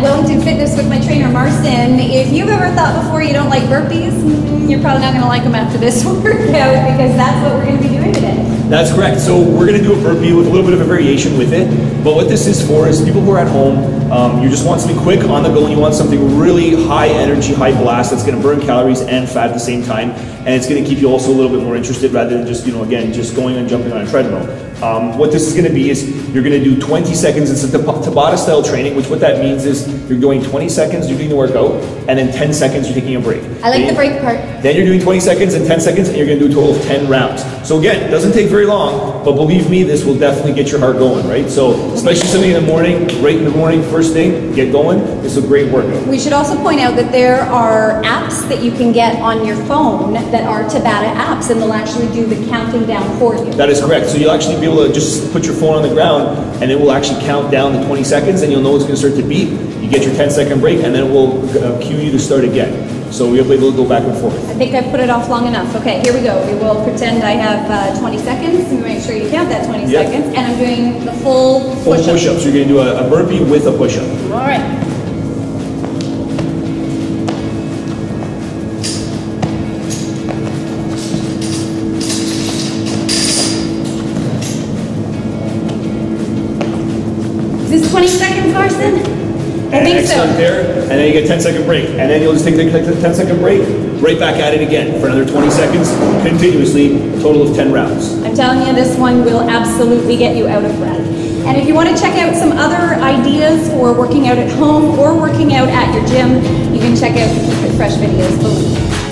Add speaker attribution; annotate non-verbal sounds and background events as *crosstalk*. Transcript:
Speaker 1: at Wellington Fitness with my trainer Marcin. If you've ever thought before you don't like burpees, mm, you're probably not going to like them after this *laughs* workout because that's what we're going to be doing today.
Speaker 2: That's correct. So we're going to do a burpee with a little bit of a variation with it. But what this is for is people who are at home, um, you just want something quick on the go and you want something really high energy, high blast that's going to burn calories and fat at the same time. And it's going to keep you also a little bit more interested rather than just, you know, again, just going and jumping on a treadmill. Um, what this is going to be is you're going to do 20 seconds. It's a Tabata style training, which what that means is you're doing 20 seconds, you're doing the workout, and then 10 seconds, you're taking a break.
Speaker 1: I like
Speaker 2: then,
Speaker 1: the break part.
Speaker 2: Then you're doing 20 seconds and 10 seconds, and you're going to do a total of 10 rounds. So again, it doesn't take very long, but believe me, this will definitely get your heart going, right? So especially something in the morning, right in the morning, first thing, get going. It's a great workout.
Speaker 1: We should also point out that there are apps that you can get on your phone that are Tabata apps, and they'll actually do the counting down for you.
Speaker 2: That is correct. So you'll actually be able to just put your phone on the ground, and it will actually count down the 20 seconds, and you'll know it's going to start to beat. You get your 10 second break, and then it will uh, cue you to start again. So we'll be able to go back and forth.
Speaker 1: I think I've put it off long enough. Okay, here we go. We will pretend I have uh, 20 seconds. And make sure you count that 20
Speaker 2: Yep.
Speaker 1: seconds. And I'm doing the full
Speaker 2: Full
Speaker 1: push-up.
Speaker 2: push-ups. You're going to do a, a burpee with a push-up.
Speaker 1: All right. Is this 20 seconds, Marcin? I think so.
Speaker 2: there. And then you get a 10 second break. And then you'll just take the 10 second break, right back at it again for another 20 seconds, continuously, a total of 10 rounds.
Speaker 1: I'm telling you, this one will absolutely get you out of breath. And if you want to check out some other ideas for working out at home or working out at your gym, you can check out the Keep It Fresh videos below.